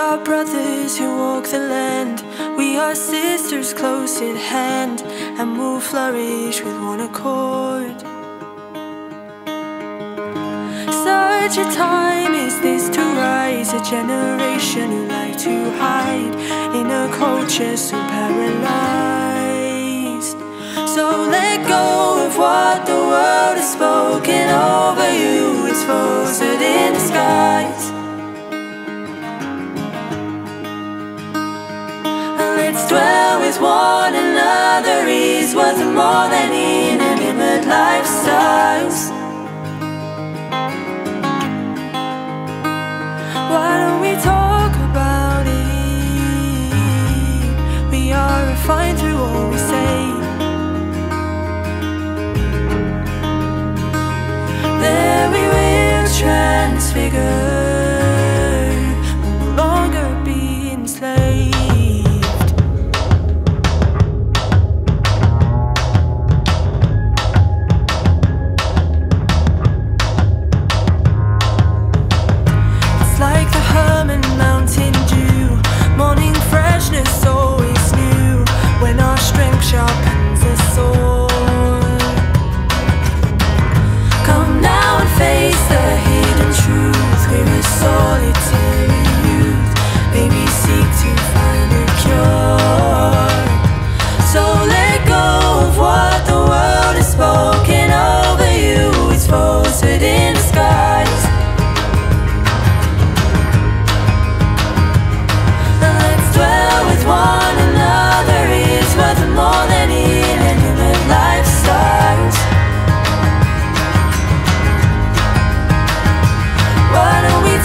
are brothers who walk the land. We are sisters close at hand, and will flourish with one accord. Such a time is this to rise, a generation who like to hide in a culture so paralyzed. So let go of what the world has spoken over you, it's falsehood in disguise. mother is worth more than inanimate lifestyles.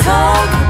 talk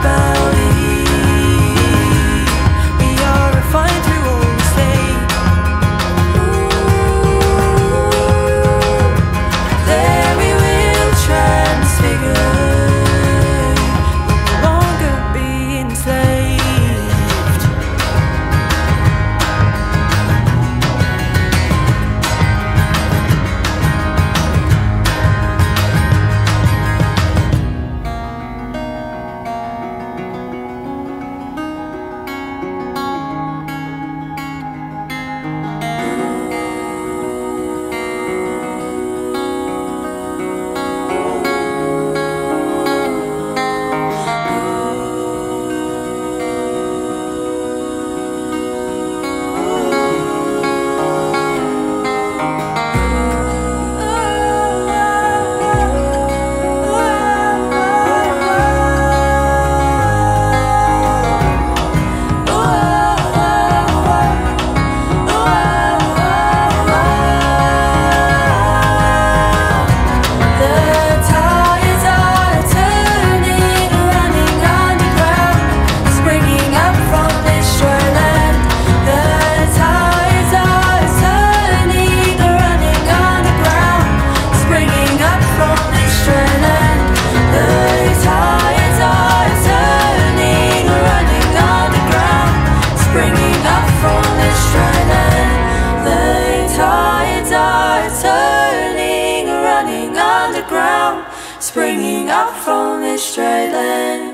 out from this straight line.